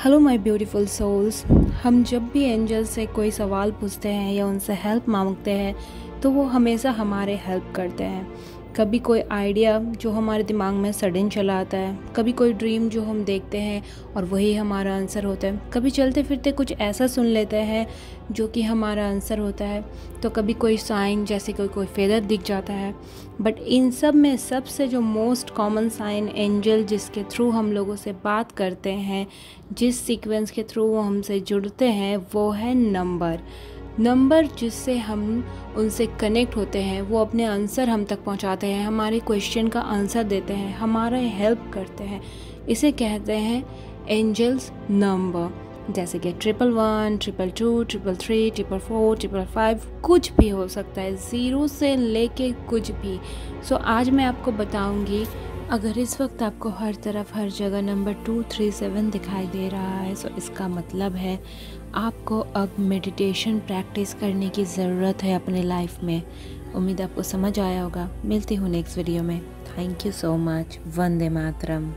Hello my beautiful souls हम जब भी एंजल से कोई सवाल पूछते हैं या उनसे हेल्प मांगते हैं तो वो हमेशा हमारे हेल्प करते हैं। कभी कोई आइडिया जो हमारे दिमाग में सडन चला आता है, कभी कोई ड्रीम जो हम देखते हैं और वही हमारा आंसर होता है। कभी चलते फिरते कुछ ऐसा सुन लेते हैं जो कि हमारा आंसर होता है तो कभी कोई साइन जैसे कोई कोई फेदर दिख जाता है। बट इन सब में सबसे जो मोस्ट कॉमन साइन एंजल जिसके थ्रू हम लोगों से बात करते हैं, जिस सीक्वेंस के थ्रू वो हमसे जुड़ते हैं, वो है नंबर नंबर जिससे हम उनसे कनेक्ट होते हैं वो अपने आंसर हम तक पहुंचाते हैं हमारे क्वेश्चन का आंसर देते हैं हमारा हेल्प करते हैं। इसे कहते हैं एंजल्स नंबर जैसे कि triple one triple two triple three triple four triple five कुछ भी हो सकता है ज़ीरो से लेके कुछ भी। सो so, आज मैं आपको बताऊँगी अगर इस वक्त आपको हर तरफ़ हर जगह नंबर टू थ्री सेवन दिखाई दे रहा है सो इसका मतलब है आपको अब मेडिटेशन प्रैक्टिस करने की ज़रूरत है अपने लाइफ में। उम्मीद आपको समझ आया होगा। मिलती हूँ नेक्स्ट वीडियो में। थैंक यू सो मच वंदे मातरम।